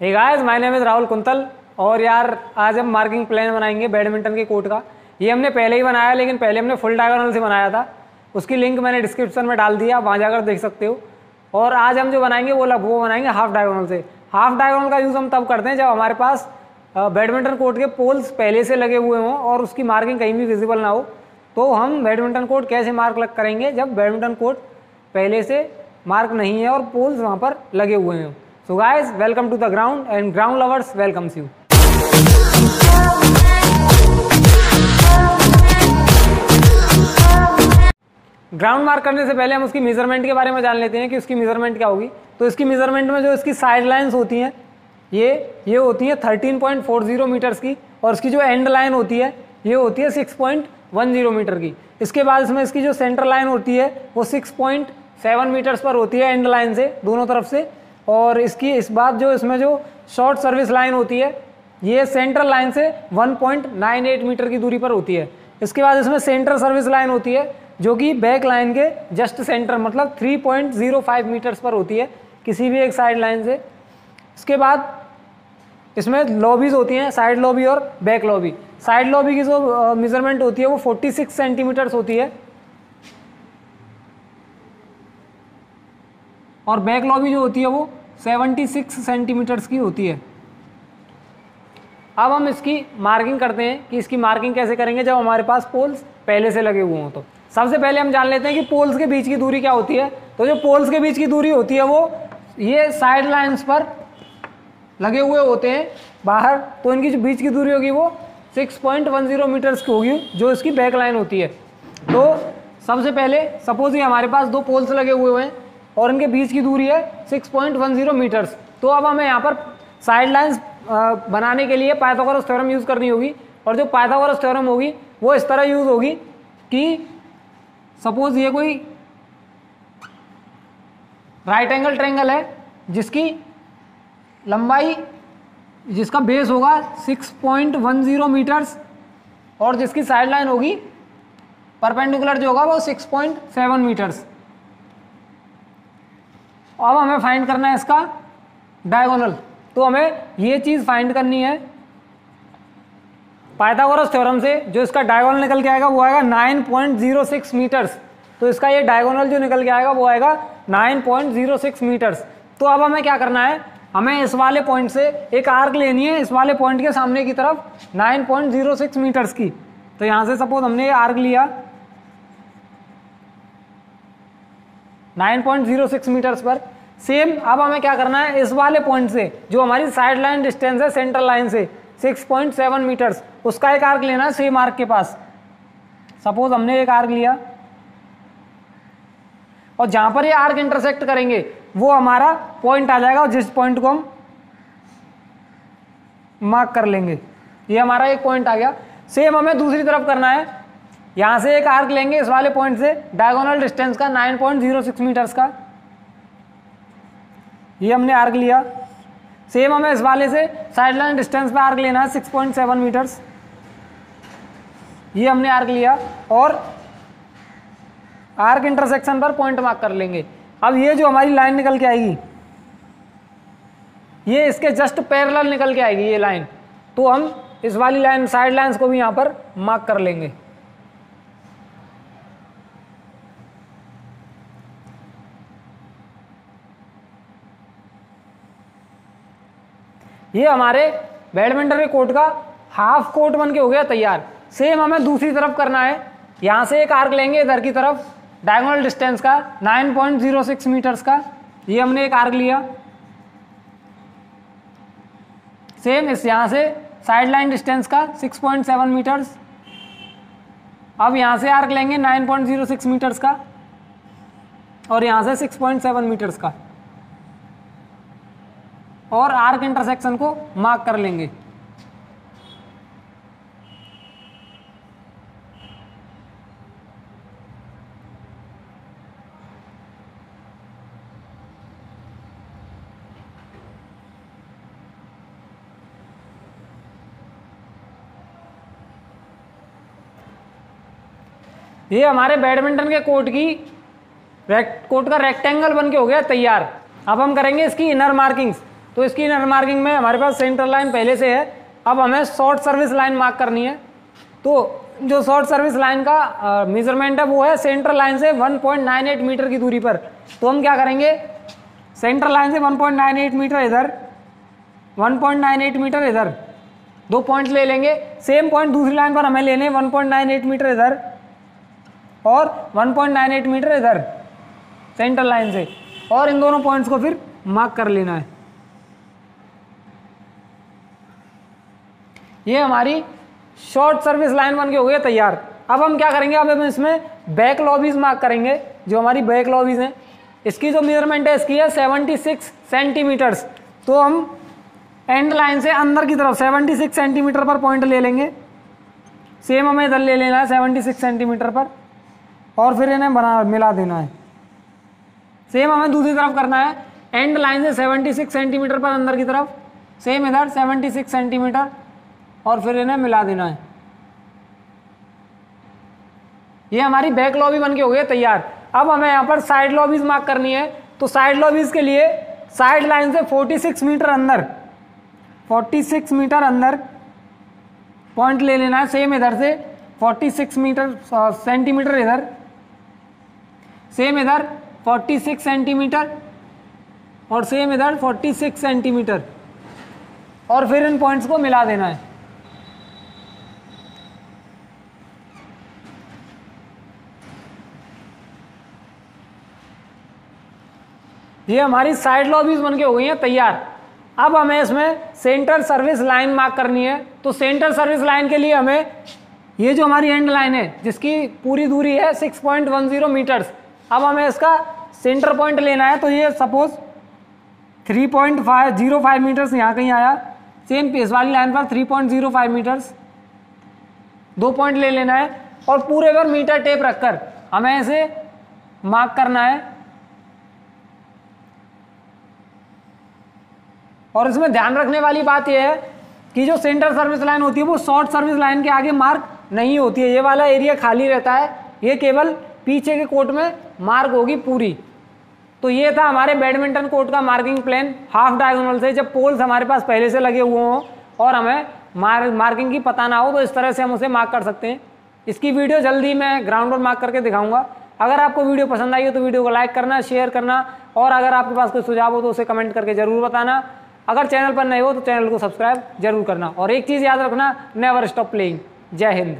Hey guys my name is Rahul Kuntal और यार, आज हम मार्किंग प्लान बनाएँगे बैडमिंटन के कोर्ट का। ये हमने पहले ही बनाया, लेकिन पहले हमने फुल डायगोनल से बनाया था। उसकी लिंक मैंने डिस्क्रिप्शन में डाल दिया, वहाँ जाकर देख सकते हो। और आज हम जो बनाएँगे, वो लग वो बनाएँगे हाफ़ डायगोनल से। हाफ़ डायगोनल का यूज़ हम तब करते हैं जब हमारे पास बैडमिंटन कोर्ट के पोल्स पहले से लगे हुए हों और उसकी मार्किंग कहीं भी विजिबल ना हो। तो हम बैडमिंटन कोर्ट कैसे मार्क लग करेंगे जब बैडमिंटन कोर्ट पहले से मार्क नहीं है और पोल्स वहाँ पर लगे हुए हैं। So guys welcome to the ground and ground lovers welcomes you ground mark करने से पहले हम उसकी मेज़रमेंट के बारे में जान लेते हैं कि उसकी मेज़रमेंट क्या होगी। तो इसकी मेज़रमेंट में जो इसकी साइड लाइंस होती हैं, ये ये होती है 13.40 मीटर्स की और इसकी जो एंड लाइन होती है, ये होती है 6.10 मीटर की। इसके बाद इसमें इसकी जो सेंटर लाइन होती है, वो 6.7 मीटर्स पर होती है एंड लाइन से, दोनों तरफ़ से। और इसकी, इस बात जो इसमें जो शॉर्ट सर्विस लाइन होती है, ये सेंट्रल लाइन से 1.98 मीटर की दूरी पर होती है। इसके बाद इसमें सेंट्रल सर्विस लाइन होती है, जो कि बैक लाइन के जस्ट सेंटर मतलब 3.05 मीटर्स पर होती है, किसी भी एक साइड लाइन से। इसके बाद इसमें लॉबीज होती हैं साइड लॉबी और बैक लॉबी साइड लॉबी की जो मेज़रमेंट होती है, वो 46 सेंटीमीटर्स होती है। और बैक लॉबी जो होती है वो 76 सेंटीमीटर्स की होती है। अब हम इसकी मार्किंग करते हैं कि इसकी मार्किंग कैसे करेंगे जब हमारे पास पोल्स पहले से लगे हुए हों तो। सबसे पहले हम जान लेते हैं कि पोल्स के बीच की दूरी क्या होती है। तो जो पोल्स के बीच की दूरी होती है वो ये साइड लाइन्स पर लगे हुए होते हैं बाहर। तो इनकी जो बीच की दूरी होगी वो 6.10 मीटर्स की होगी, जो इसकी बैक लाइन होती है। तो सबसे पहले सपोज़ ये हमारे पास दो पोल्स लगे हुए हैं। और इनके बीच की दूरी है 6.10 मीटर्स तो अब हमें यहाँ पर साइड लाइन्स बनाने के लिए पाइथागोरस थ्योरम यूज़ करनी होगी। और जो पाइथागोरस थ्योरम होगी, वो इस तरह यूज़ होगी कि सपोज़ ये कोई राइट एंगल ट्रेंगल है, जिसकी लंबाई, जिसका बेस होगा 6.10 मीटर्स और जिसकी साइड लाइन होगी परपेंडिकुलर जो होगा वो 6.7 मीटर्स अब हमें फाइंड करना है इसका डायगोनल तो हमें ये चीज़ फाइंड करनी है। पाइथागोरस थ्योरम से जो इसका डायगोनल निकल के आएगा, वो आएगा 9.06 मीटर्स तो इसका ये डायगोनल जो निकल के आएगा, वो आएगा 9.06 मीटर्स तो अब हमें क्या करना है? हमें इस वाले पॉइंट से एक आर्क लेनी है। इस वाले पॉइंट के सामने की तरफ़ 9.06 मीटर्स की। तो यहाँ से सपोज़ हमने ये आर्क लिया। 9.06 मीटर्स पर। सेम, अब हमें क्या करना है? इस वाले पॉइंट से, जो हमारी साइड लाइन डिस्टेंस है, सेंट्रल लाइन से 6.7 मीटर्स, उसका एक आर्क लेना है सेम आर्क के पास। सपोज़ हमने एक आर्क लिया। और जहाँ पर ये आर्क इंटरसेक्ट करेंगे, वो हमारा पॉइंट आ जाएगा और जिस पॉइंट को हम मार्क कर लेंगे, ये हमारा एक पॉइंट आ गया। सेम हमें दूसरी तरफ़ करना है यहाँ से एक आर्क लेंगे इस वाले पॉइंट से डायगोनल डिस्टेंस का 9.06 मीटर्स का। ये हमने आर्क लिया। सेम हमें इस वाले से साइड लाइन डिस्टेंस पे आर्क लेना है 6.7 मीटर्स ये हमने आर्क लिया और आर्क इंटरसेक्शन पर पॉइंट मार्क कर लेंगे। अब ये जो हमारी लाइन निकल के आएगी, ये इसके जस्ट पैरेलल निकल के आएगी, ये लाइन तो हम इस वाली लाइन साइड लाइंस को भी यहाँ पर मार्क कर लेंगे। ये हमारे बैडमिंटन के कोर्ट का हाफ़ कोर्ट बन के हो गया तैयार। सेम हमें दूसरी तरफ़ करना है। यहाँ से एक आर्क लेंगे, इधर की तरफ़। डायगोनल डिस्टेंस का 9.06 मीटर्स का। ये हमने एक आर्क लिया। सेम इस यहाँ से साइड लाइन डिस्टेंस का 6.7 मीटर्स अब यहाँ से आर्क लेंगे 9.06 मीटर्स का। और यहाँ से 6.7 मीटर्स का। और आर्क इंटरसेक्शन को मार्क कर लेंगे। ये हमारे बैडमिंटन के कोर्ट की कोर्ट का रेक्टेंगल बन के हो गया तैयार। अब हम करेंगे इसकी इनर मार्किंग्स तो इसकी इनर मार्किंग में हमारे पास सेंटर लाइन पहले से है। अब हमें शॉर्ट सर्विस लाइन मार्क करनी है। तो जो शॉर्ट सर्विस लाइन का मेज़रमेंट है, वो है सेंटर लाइन से 1.98 मीटर की दूरी पर। तो हम क्या करेंगे? सेंटर लाइन से 1.98 मीटर इधर 1.98 मीटर इधर। दो पॉइंट ले लेंगे। सेम पॉइंट दूसरी लाइन पर हमें लेने 1.98 मीटर इधर और 1.98 मीटर इधर सेंटर लाइन से। और इन दोनों पॉइंट्स को फिर मार्क कर लेना है। ये हमारी शॉर्ट सर्विस लाइन बन के हो गई तैयार। अब हम क्या करेंगे? अब हम इसमें बैक लॉबीज मार्क करेंगे, जो हमारी बैक लॉबीज हैं। इसकी जो मेज़रमेंट है, इसकी है 76 सेंटीमीटर्स तो हम एंड लाइन से अंदर की तरफ़ 76 सेंटीमीटर पर पॉइंट ले लेंगे। सेम हमें इधर ले लेना है 76 सेंटीमीटर पर। और फिर इन्हें बना, मिला देना है। सेम हमें दूसरी तरफ़ करना है। एंड लाइन से 76 सेंटीमीटर पर अंदर की तरफ़। सेम इधर 76 सेंटीमीटर और फिर इन्हें मिला देना है। ये हमारी बैक लॉबी बन के हो गई तैयार। अब हमें यहाँ पर साइड लॉबीज मार्क करनी है। तो साइड लॉबीज के लिए साइड लाइन से 46 मीटर अंदर 46 मीटर अंदर पॉइंट ले लेना है सेम इधर से 46 मीटर सेंटीमीटर इधर सेम इधर 46 सेंटीमीटर और सेम इधर 46 सेंटीमीटर और फिर इन पॉइंट्स को मिला देना है। ये हमारी साइड लॉबीज बन के हो गई हैं, तैयार। अब हमें इसमें सेंटर सर्विस लाइन मार्क करनी है। तो सेंटर सर्विस लाइन के लिए हमें ये जो हमारी एंड लाइन है, जिसकी पूरी दूरी है 6.10 मीटर्स अब हमें इसका सेंटर पॉइंट लेना है। तो ये सपोज़ 3.505 मीटर्स यहाँ कहीं आया। सेम पेस वाली लाइन पर 3.05 मीटर्स दो पॉइंट ले लेना है। और पूरे पर मीटर टेप रखकर हमें इसे मार्क करना है। और इसमें ध्यान रखने वाली बात यह है कि जो सेंटर सर्विस लाइन होती है वो शॉर्ट सर्विस लाइन के आगे मार्क नहीं होती है। ये वाला एरिया खाली रहता है। ये केवल पीछे के कोर्ट में मार्क होगी पूरी। तो ये था हमारे बैडमिंटन कोर्ट का मार्किंग प्लान हाफ़ डायगोनल से जब पोल्स हमारे पास पहले से लगे हुए हों और हमें मार, मार्किंग की पता ना हो तो इस तरह से हम उसे मार्क कर सकते हैं। इसकी वीडियो जल्दी मैं ग्राउंड पर मार्क करके दिखाऊँगा। अगर आपको वीडियो पसंद आई हो तो वीडियो को लाइक करना शेयर करना और अगर आपके पास कोई सुझाव हो तो उसे कमेंट करके ज़रूर बताना। अगर चैनल पर नए हो तो चैनल को सब्सक्राइब ज़रूर करना। और एक चीज़ याद रखना नेवर स्टॉप प्लेइंग जय हिंद।